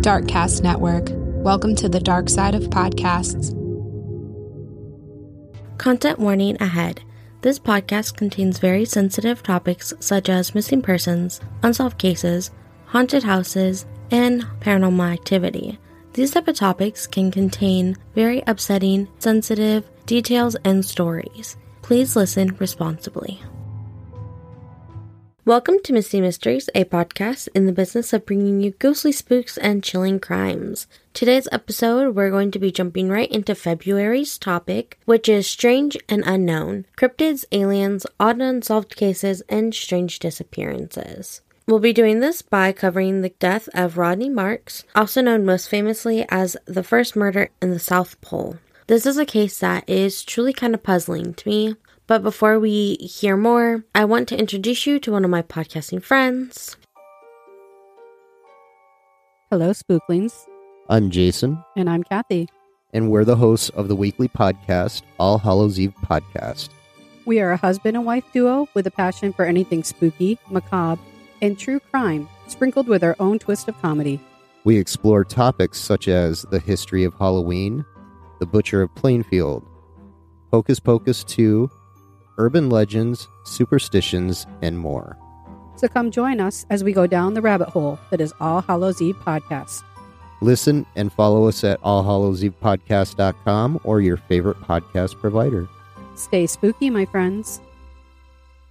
Darkcast Network. Welcome to the dark side of podcasts. Content warning ahead. This podcast contains very sensitive topics such as missing persons, unsolved cases, haunted houses, and paranormal activity. These type of topics can contain very upsetting, sensitive details and stories. Please listen responsibly. Welcome to Misty Mysteries, a podcast in the business of bringing you ghostly spooks and chilling crimes. Today's episode, we're going to be jumping right into February's topic, which is strange and unknown cryptids, aliens, odd unsolved cases, and strange disappearances. We'll be doing this by covering the death of Rodney Marks, also known most famously as the first murder in the South Pole. This is a case that is truly kind of puzzling to me. But before we hear more, I want to introduce you to one of my podcasting friends. Hello, Spooklings. I'm Jason, And I'm Kathy. and we're the hosts of the weekly podcast, All Hallows Eve Podcast. We are a husband and wife duo with a passion for anything spooky, macabre, and true crime, sprinkled with our own twist of comedy. We explore topics such as the history of Halloween, the Butcher of Plainfield, Hocus Pocus 2, urban legends, superstitions, and more. So come join us as we go down the rabbit hole that is All Hallows Eve Podcast. Listen and follow us at allhallowsevepodcast.com or your favorite podcast provider. Stay spooky, my friends.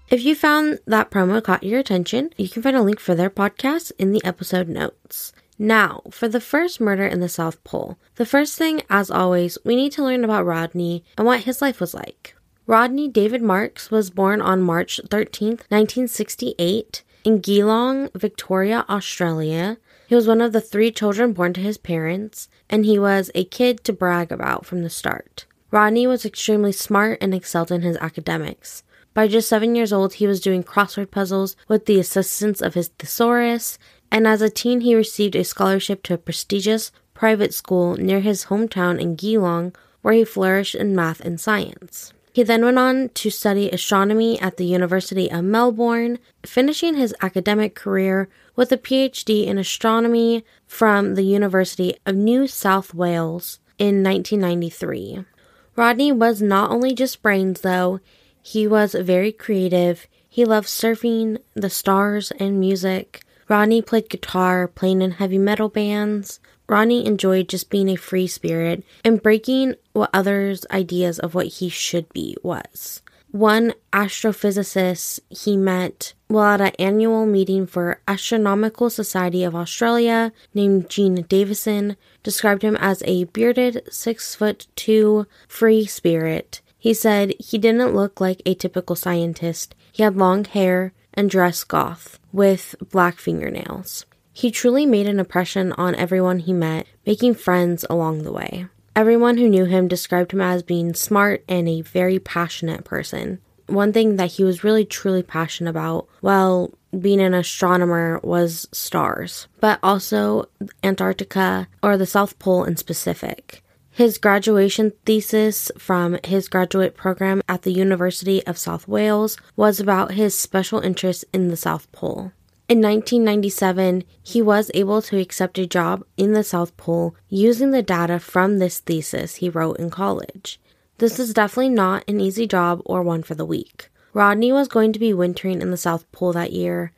If you found that promo caught your attention, you can find a link for their podcast in the episode notes. Now, for the first murder in the South Pole. The first thing, as always, we need to learn about Rodney and what his life was like. Rodney David Marks was born on March 13, 1968, in Geelong, Victoria, Australia. He was one of the three children born to his parents, and he was a kid to brag about from the start. Rodney was extremely smart and excelled in his academics. By just seven years old, he was doing crossword puzzles with the assistance of his thesaurus, and as a teen, he received a scholarship to a prestigious private school near his hometown in Geelong, where he flourished in math and science. He then went on to study astronomy at the University of Melbourne, finishing his academic career with a PhD in astronomy from the University of New South Wales in 1993. Rodney was not only just brains, though, he was very creative. He loved surfing, the stars, and music. Rodney played guitar, playing in heavy metal bands. Rodney enjoyed just being a free spirit and breaking what others' ideas of what he should be was. One astrophysicist he met while at an annual meeting for Astronomical Society of Australia named Gene Davison described him as a bearded, six foot two free spirit. He said he didn't look like a typical scientist. He had long hair and dressed goth with black fingernails. He truly made an impression on everyone he met, making friends along the way. Everyone who knew him described him as being smart and a very passionate person. One thing that he was really truly passionate about, well, being an astronomer, was stars, but also Antarctica or the South Pole in specific. His graduation thesis from his graduate program at the University of South Wales was about his special interest in the South Pole. In 1997, he was able to accept a job in the South Pole using the data from this thesis he wrote in college. This is definitely not an easy job or one for the weak. Rodney was going to be wintering in the South Pole that year.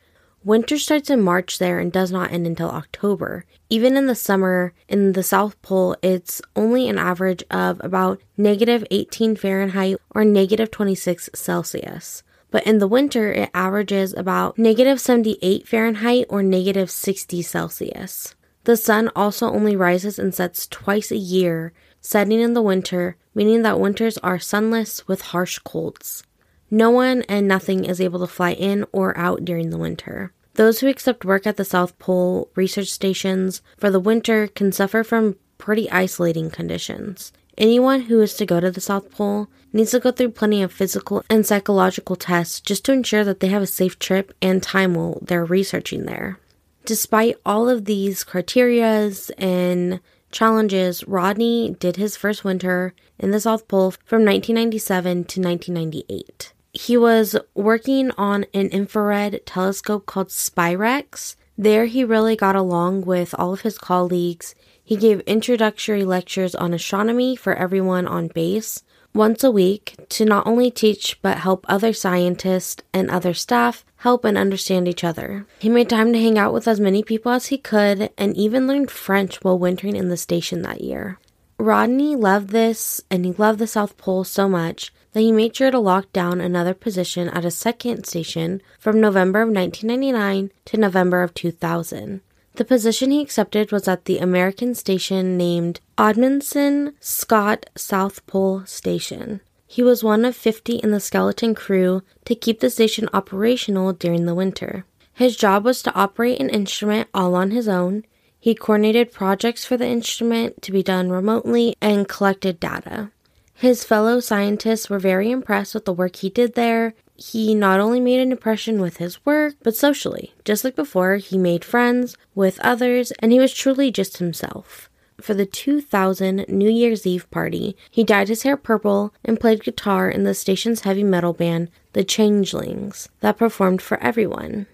Winter starts in March there and does not end until October. Even in the summer, in the South Pole, it's only an average of about negative 18 Fahrenheit or negative 26 Celsius but in the winter it averages about negative 78 Fahrenheit or negative 60 Celsius. The sun also only rises and sets twice a year, setting in the winter, meaning that winters are sunless with harsh colds. No one and nothing is able to fly in or out during the winter. Those who accept work at the South Pole research stations for the winter can suffer from pretty isolating conditions. Anyone who is to go to the South Pole needs to go through plenty of physical and psychological tests just to ensure that they have a safe trip and time while they're researching there. Despite all of these criterias and challenges, Rodney did his first winter in the South Pole from 1997 to 1998. He was working on an infrared telescope called Spirex There, he really got along with all of his colleagues. He gave introductory lectures on astronomy for everyone on base once a week to not only teach but help other scientists and other staff help and understand each other. He made time to hang out with as many people as he could and even learned French while wintering in the station that year. Rodney loved this and he loved the South Pole so much that he made sure to lock down another position at a second station from November of 1999 to November of 2000. The position he accepted was at the American station named Amundsen Scott South Pole Station. He was one of 50 in the skeleton crew to keep the station operational during the winter. His job was to operate an instrument all on his own. He coordinated projects for the instrument to be done remotely and collected data. His fellow scientists were very impressed with the work he did there. He not only made an impression with his work, but socially. Just like before, he made friends with others, and he was truly just himself. For the 2000 New Year's Eve party, he dyed his hair purple and played guitar in the station's heavy metal band, The Changelings, that performed for everyone.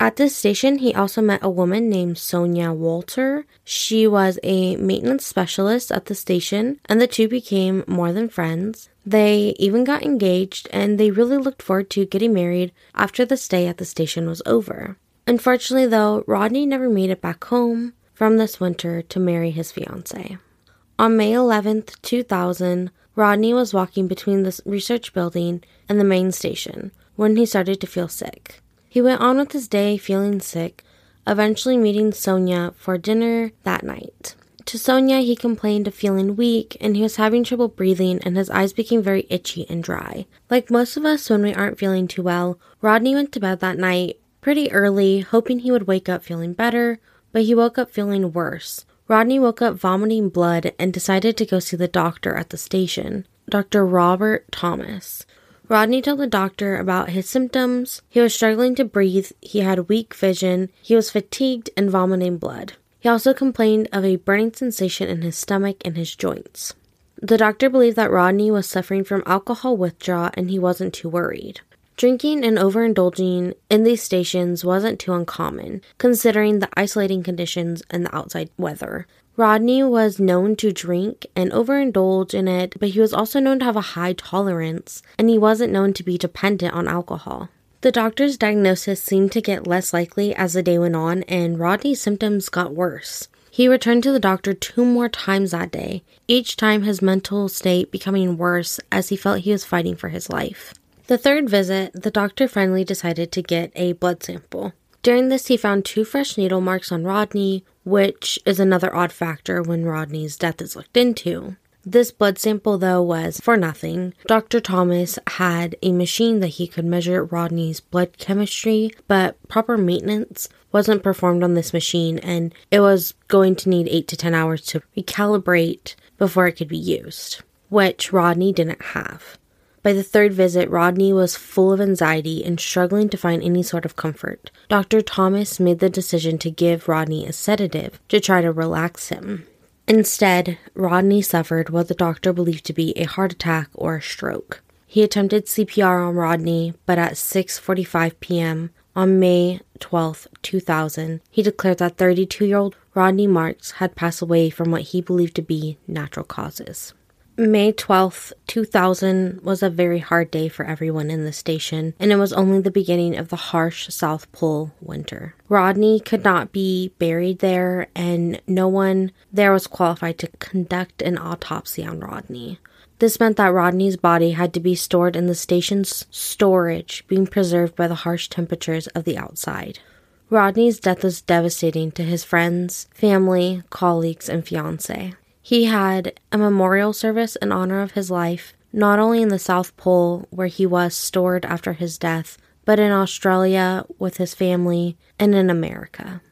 At this station, he also met a woman named Sonia Walter. She was a maintenance specialist at the station, and the two became more than friends. They even got engaged, and they really looked forward to getting married after the stay at the station was over. Unfortunately, though, Rodney never made it back home from this winter to marry his fiancee. On May 11th, 2000, Rodney was walking between the research building and the main station when he started to feel sick. He went on with his day feeling sick, eventually meeting Sonia for dinner that night. To Sonia, he complained of feeling weak and he was having trouble breathing and his eyes became very itchy and dry. Like most of us when we aren't feeling too well, Rodney went to bed that night pretty early, hoping he would wake up feeling better, but he woke up feeling worse. Rodney woke up vomiting blood and decided to go see the doctor at the station, Dr. Robert Thomas. Rodney told the doctor about his symptoms. He was struggling to breathe, he had weak vision, he was fatigued and vomiting blood. He also complained of a burning sensation in his stomach and his joints. The doctor believed that Rodney was suffering from alcohol withdrawal and he wasn't too worried. Drinking and overindulging in these stations wasn't too uncommon, considering the isolating conditions and the outside weather. Rodney was known to drink and overindulge in it, but he was also known to have a high tolerance, and he wasn't known to be dependent on alcohol. The doctor's diagnosis seemed to get less likely as the day went on, and Rodney's symptoms got worse. He returned to the doctor two more times that day, each time his mental state becoming worse as he felt he was fighting for his life. The third visit, the doctor finally decided to get a blood sample. During this, he found two fresh needle marks on Rodney, which is another odd factor when Rodney's death is looked into. This blood sample, though, was for nothing. Dr. Thomas had a machine that he could measure Rodney's blood chemistry, but proper maintenance wasn't performed on this machine, and it was going to need 8 to 10 hours to recalibrate before it could be used, which Rodney didn't have. By the third visit, Rodney was full of anxiety and struggling to find any sort of comfort. Dr. Thomas made the decision to give Rodney a sedative to try to relax him. Instead, Rodney suffered what the doctor believed to be a heart attack or a stroke. He attempted CPR on Rodney, but at 6:45 p.m. on May 12, 2000, he declared that 32-year-old Rodney Marks had passed away from what he believed to be natural causes. May 12th, 2000 was a very hard day for everyone in the station, and it was only the beginning of the harsh South Pole winter. Rodney could not be buried there, and no one there was qualified to conduct an autopsy on Rodney. This meant that Rodney's body had to be stored in the station's storage, being preserved by the harsh temperatures of the outside. Rodney's death was devastating to his friends, family, colleagues, and fiance. He had a memorial service in honor of his life, not only in the South Pole, where he was stored after his death, but in Australia with his family and in America.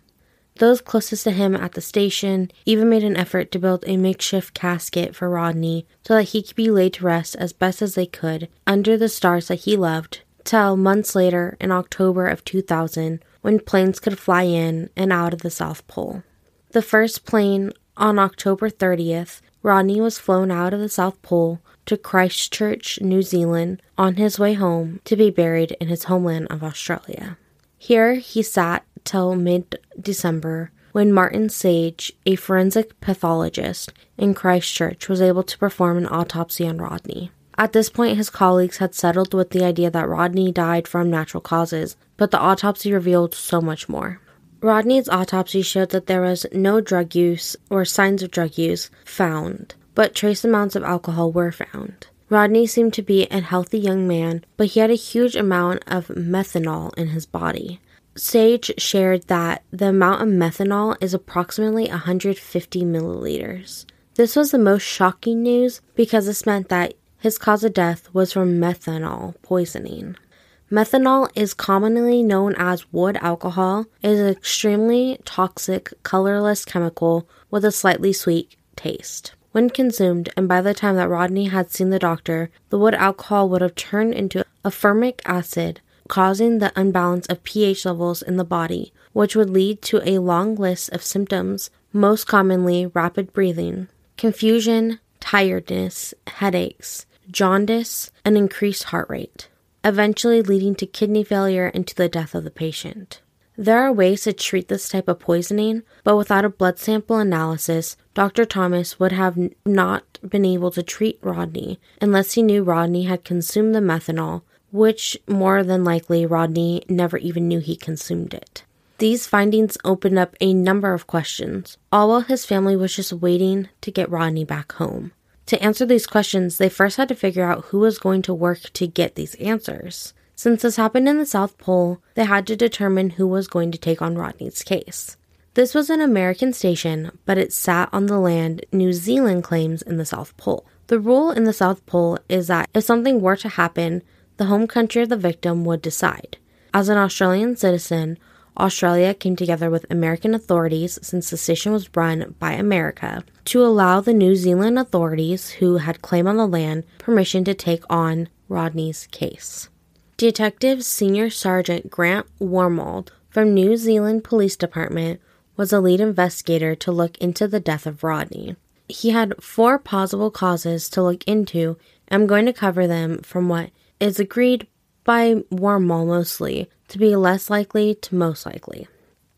Those closest to him at the station even made an effort to build a makeshift casket for Rodney so that he could be laid to rest as best as they could under the stars that he loved, till months later in October of 2000 when planes could fly in and out of the South Pole. The first plane on October 30th, Rodney was flown out of the South Pole to Christchurch, New Zealand, on his way home to be buried in his homeland of Australia. Here he sat till mid December when Martin Sage, a forensic pathologist in Christchurch, was able to perform an autopsy on Rodney. At this point, his colleagues had settled with the idea that Rodney died from natural causes, but the autopsy revealed so much more. Rodney's autopsy showed that there was no drug use or signs of drug use found, but trace amounts of alcohol were found. Rodney seemed to be a healthy young man, but he had a huge amount of methanol in his body. Sage shared that the amount of methanol is approximately 150 milliliters. This was the most shocking news because this meant that his cause of death was from methanol poisoning. Methanol is commonly known as wood alcohol. It is an extremely toxic, colorless chemical with a slightly sweet taste. When consumed, and by the time that Rodney had seen the doctor, the wood alcohol would have turned into a formic acid, causing the unbalance of pH levels in the body, which would lead to a long list of symptoms, most commonly rapid breathing, confusion, tiredness, headaches, jaundice, and increased heart rate eventually leading to kidney failure and to the death of the patient. There are ways to treat this type of poisoning, but without a blood sample analysis, Dr. Thomas would have not been able to treat Rodney unless he knew Rodney had consumed the methanol, which more than likely Rodney never even knew he consumed it. These findings opened up a number of questions, all while his family was just waiting to get Rodney back home. To answer these questions, they first had to figure out who was going to work to get these answers. Since this happened in the South Pole, they had to determine who was going to take on Rodney's case. This was an American station, but it sat on the land New Zealand claims in the South Pole. The rule in the South Pole is that if something were to happen, the home country of the victim would decide. As an Australian citizen, Australia came together with American authorities since the station was run by America to allow the New Zealand authorities who had claim on the land permission to take on Rodney's case. Detective Senior Sergeant Grant Wormald from New Zealand Police Department was a lead investigator to look into the death of Rodney. He had four possible causes to look into, and I'm going to cover them from what is agreed by Wormald mostly to be less likely to most likely.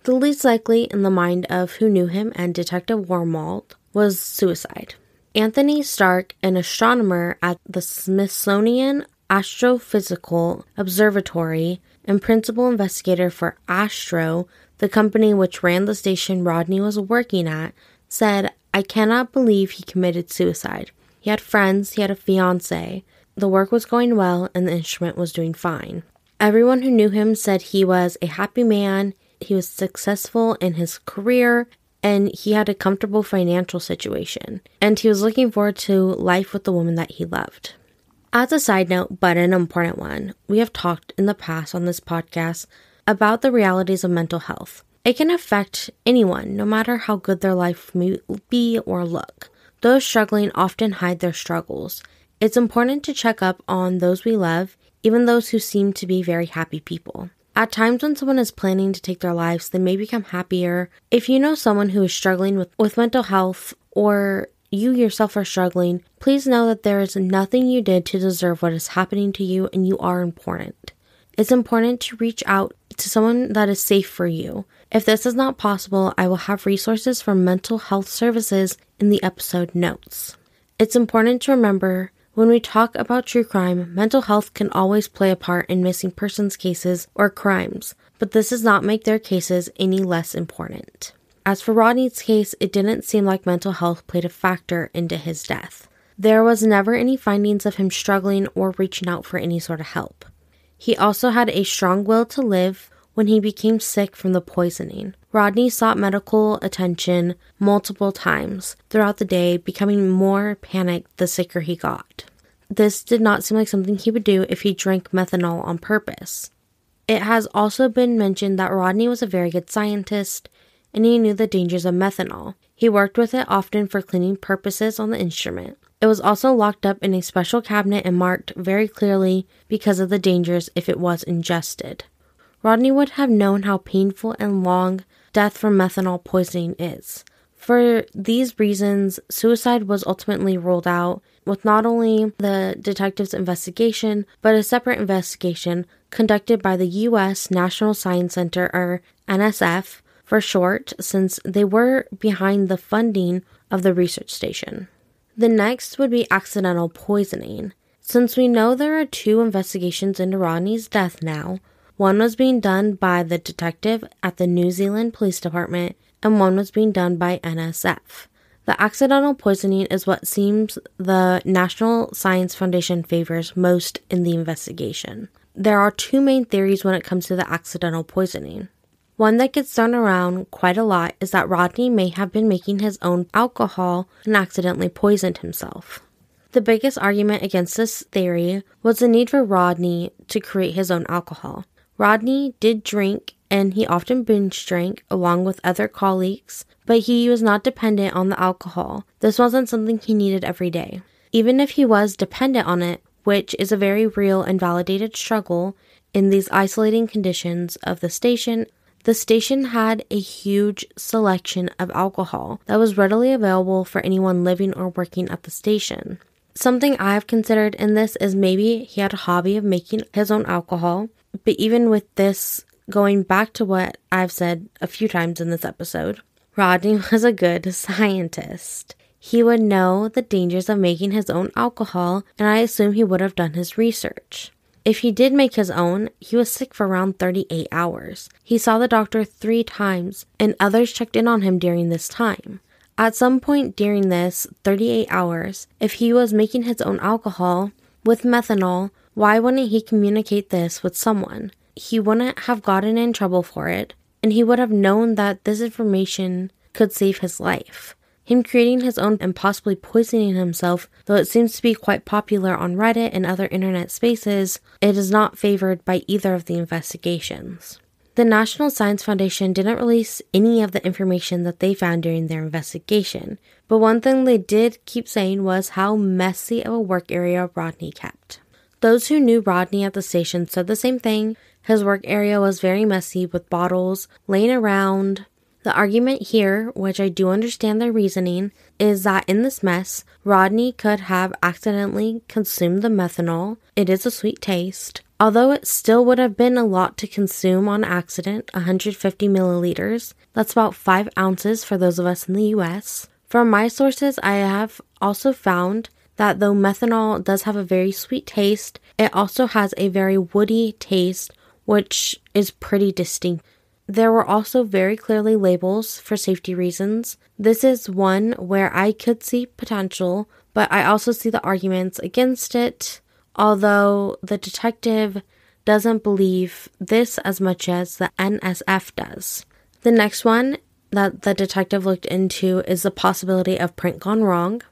The least likely in the mind of who knew him and Detective Wormald was suicide. Anthony Stark, an astronomer at the Smithsonian Astrophysical Observatory and principal investigator for Astro, the company which ran the station Rodney was working at, said, I cannot believe he committed suicide. He had friends, he had a fiance. The work was going well and the instrument was doing fine. Everyone who knew him said he was a happy man, he was successful in his career, and he had a comfortable financial situation. And he was looking forward to life with the woman that he loved. As a side note, but an important one, we have talked in the past on this podcast about the realities of mental health. It can affect anyone, no matter how good their life may be or look. Those struggling often hide their struggles. It's important to check up on those we love even those who seem to be very happy people. At times when someone is planning to take their lives, they may become happier. If you know someone who is struggling with, with mental health or you yourself are struggling, please know that there is nothing you did to deserve what is happening to you and you are important. It's important to reach out to someone that is safe for you. If this is not possible, I will have resources for mental health services in the episode notes. It's important to remember when we talk about true crime, mental health can always play a part in missing persons cases or crimes, but this does not make their cases any less important. As for Rodney's case, it didn't seem like mental health played a factor into his death. There was never any findings of him struggling or reaching out for any sort of help. He also had a strong will to live when he became sick from the poisoning. Rodney sought medical attention multiple times throughout the day, becoming more panicked the sicker he got. This did not seem like something he would do if he drank methanol on purpose. It has also been mentioned that Rodney was a very good scientist and he knew the dangers of methanol. He worked with it often for cleaning purposes on the instrument. It was also locked up in a special cabinet and marked very clearly because of the dangers if it was ingested. Rodney would have known how painful and long death from methanol poisoning is. For these reasons, suicide was ultimately ruled out, with not only the detective's investigation, but a separate investigation conducted by the U.S. National Science Center, or NSF for short, since they were behind the funding of the research station. The next would be accidental poisoning. Since we know there are two investigations into Rodney's death now, one was being done by the detective at the New Zealand Police Department, and one was being done by NSF. The accidental poisoning is what seems the National Science Foundation favors most in the investigation. There are two main theories when it comes to the accidental poisoning. One that gets thrown around quite a lot is that Rodney may have been making his own alcohol and accidentally poisoned himself. The biggest argument against this theory was the need for Rodney to create his own alcohol. Rodney did drink and he often binge drank along with other colleagues, but he was not dependent on the alcohol. This wasn't something he needed every day. Even if he was dependent on it, which is a very real and validated struggle in these isolating conditions of the station, the station had a huge selection of alcohol that was readily available for anyone living or working at the station. Something I've considered in this is maybe he had a hobby of making his own alcohol, but even with this, going back to what I've said a few times in this episode, Rodney was a good scientist. He would know the dangers of making his own alcohol, and I assume he would have done his research. If he did make his own, he was sick for around 38 hours. He saw the doctor three times, and others checked in on him during this time. At some point during this 38 hours, if he was making his own alcohol with methanol, why wouldn't he communicate this with someone? He wouldn't have gotten in trouble for it, and he would have known that this information could save his life. Him creating his own and possibly poisoning himself, though it seems to be quite popular on Reddit and other internet spaces, it is not favored by either of the investigations. The National Science Foundation didn't release any of the information that they found during their investigation, but one thing they did keep saying was how messy of a work area Rodney kept. Those who knew Rodney at the station said the same thing. His work area was very messy with bottles laying around. The argument here, which I do understand their reasoning, is that in this mess, Rodney could have accidentally consumed the methanol. It is a sweet taste. Although it still would have been a lot to consume on accident, 150 milliliters, that's about 5 ounces for those of us in the US. From my sources, I have also found that though methanol does have a very sweet taste, it also has a very woody taste, which is pretty distinct. There were also very clearly labels for safety reasons. This is one where I could see potential, but I also see the arguments against it, although the detective doesn't believe this as much as the NSF does. The next one that the detective looked into is the possibility of print gone wrong.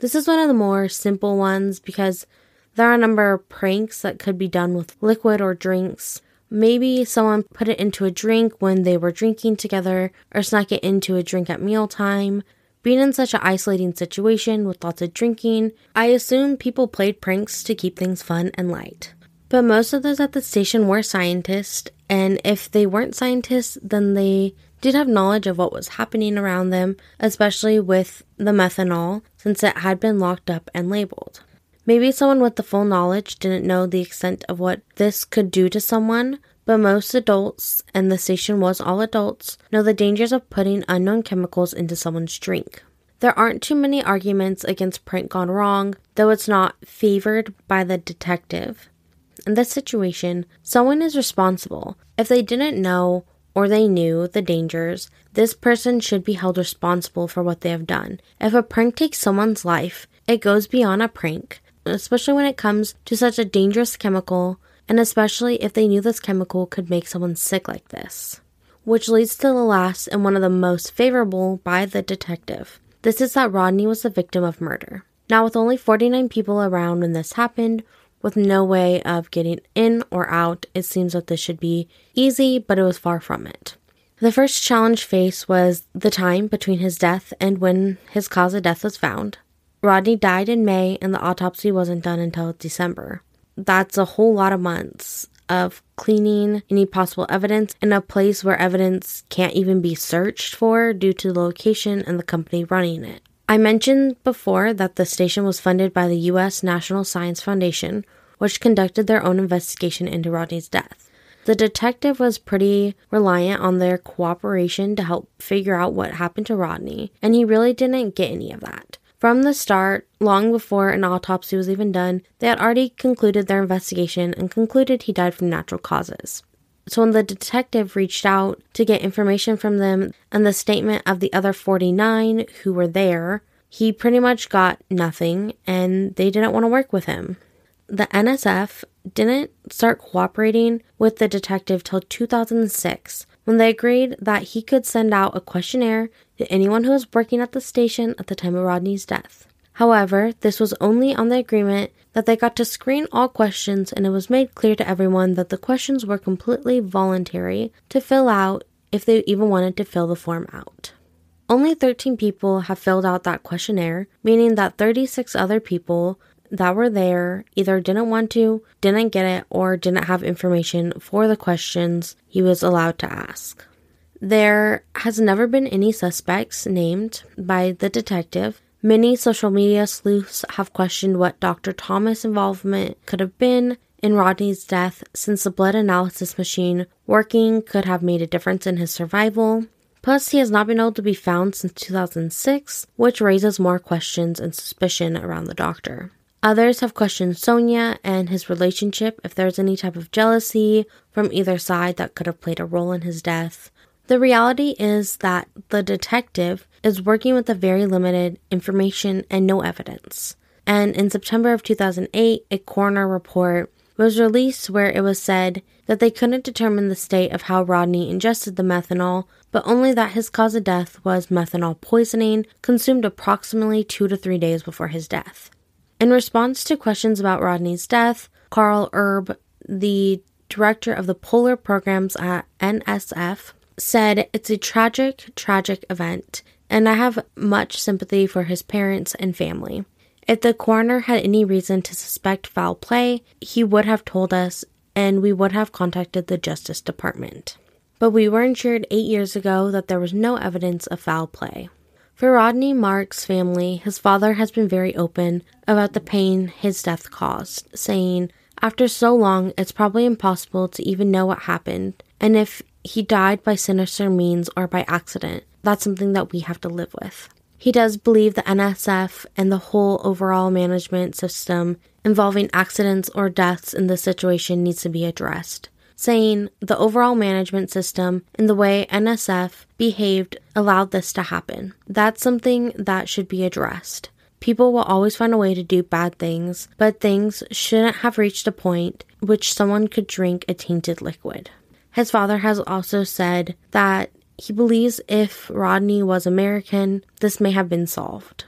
This is one of the more simple ones because there are a number of pranks that could be done with liquid or drinks. Maybe someone put it into a drink when they were drinking together or snuck it into a drink at mealtime. Being in such an isolating situation with lots of drinking, I assume people played pranks to keep things fun and light. But most of those at the station were scientists, and if they weren't scientists, then they did have knowledge of what was happening around them, especially with the methanol, since it had been locked up and labeled. Maybe someone with the full knowledge didn't know the extent of what this could do to someone, but most adults, and the station was all adults, know the dangers of putting unknown chemicals into someone's drink. There aren't too many arguments against prank gone wrong, though it's not favored by the detective. In this situation, someone is responsible. If they didn't know or they knew the dangers, this person should be held responsible for what they have done. If a prank takes someone's life, it goes beyond a prank, especially when it comes to such a dangerous chemical, and especially if they knew this chemical could make someone sick like this. Which leads to the last and one of the most favorable by the detective. This is that Rodney was the victim of murder. Now, with only 49 people around when this happened, with no way of getting in or out, it seems that this should be easy, but it was far from it. The first challenge faced was the time between his death and when his cause of death was found. Rodney died in May and the autopsy wasn't done until December. That's a whole lot of months of cleaning any possible evidence in a place where evidence can't even be searched for due to the location and the company running it. I mentioned before that the station was funded by the U.S. National Science Foundation, which conducted their own investigation into Rodney's death. The detective was pretty reliant on their cooperation to help figure out what happened to Rodney, and he really didn't get any of that. From the start, long before an autopsy was even done, they had already concluded their investigation and concluded he died from natural causes. So when the detective reached out to get information from them and the statement of the other 49 who were there, he pretty much got nothing and they didn't want to work with him. The NSF didn't start cooperating with the detective till 2006 when they agreed that he could send out a questionnaire to anyone who was working at the station at the time of Rodney's death. However, this was only on the agreement that they got to screen all questions, and it was made clear to everyone that the questions were completely voluntary to fill out if they even wanted to fill the form out. Only 13 people have filled out that questionnaire, meaning that 36 other people that were there either didn't want to, didn't get it, or didn't have information for the questions he was allowed to ask. There has never been any suspects named by the detective. Many social media sleuths have questioned what Dr. Thomas' involvement could have been in Rodney's death since the blood analysis machine working could have made a difference in his survival. Plus, he has not been able to be found since 2006, which raises more questions and suspicion around the doctor. Others have questioned Sonia and his relationship if there's any type of jealousy from either side that could have played a role in his death. The reality is that the detective is working with a very limited information and no evidence. And in September of 2008, a coroner report was released where it was said that they couldn't determine the state of how Rodney ingested the methanol, but only that his cause of death was methanol poisoning consumed approximately two to three days before his death. In response to questions about Rodney's death, Karl Erb, the director of the polar programs at NSF, said it's a tragic, tragic event, and I have much sympathy for his parents and family. If the coroner had any reason to suspect foul play, he would have told us and we would have contacted the Justice Department. But we were assured eight years ago that there was no evidence of foul play. For Rodney Marks' family, his father has been very open about the pain his death caused, saying, After so long, it's probably impossible to even know what happened, and if he died by sinister means or by accident, that's something that we have to live with. He does believe the NSF and the whole overall management system involving accidents or deaths in this situation needs to be addressed saying the overall management system and the way NSF behaved allowed this to happen. That's something that should be addressed. People will always find a way to do bad things, but things shouldn't have reached a point which someone could drink a tainted liquid. His father has also said that he believes if Rodney was American, this may have been solved.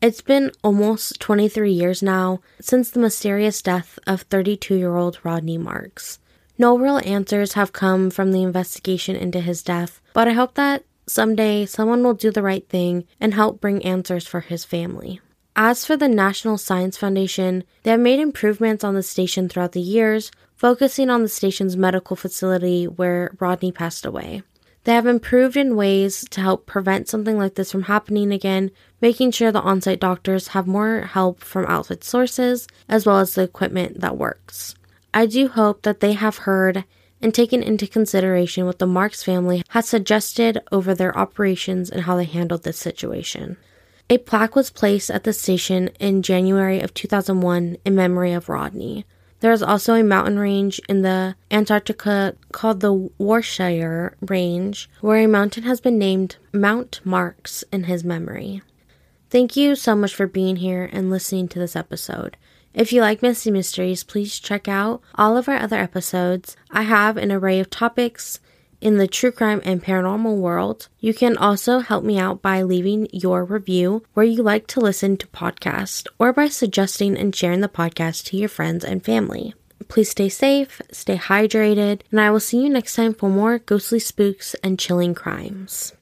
It's been almost 23 years now since the mysterious death of 32 year old Rodney Marks. No real answers have come from the investigation into his death, but I hope that someday someone will do the right thing and help bring answers for his family. As for the National Science Foundation, they have made improvements on the station throughout the years, focusing on the station's medical facility where Rodney passed away. They have improved in ways to help prevent something like this from happening again, making sure the on site doctors have more help from outside sources, as well as the equipment that works. I do hope that they have heard and taken into consideration what the Marks family has suggested over their operations and how they handled this situation. A plaque was placed at the station in January of 2001 in memory of Rodney. There is also a mountain range in the Antarctica called the Worcester Range, where a mountain has been named Mount Marks in his memory. Thank you so much for being here and listening to this episode. If you like Misty Mysteries, please check out all of our other episodes. I have an array of topics in the true crime and paranormal world. You can also help me out by leaving your review where you like to listen to podcasts or by suggesting and sharing the podcast to your friends and family. Please stay safe, stay hydrated, and I will see you next time for more ghostly spooks and chilling crimes.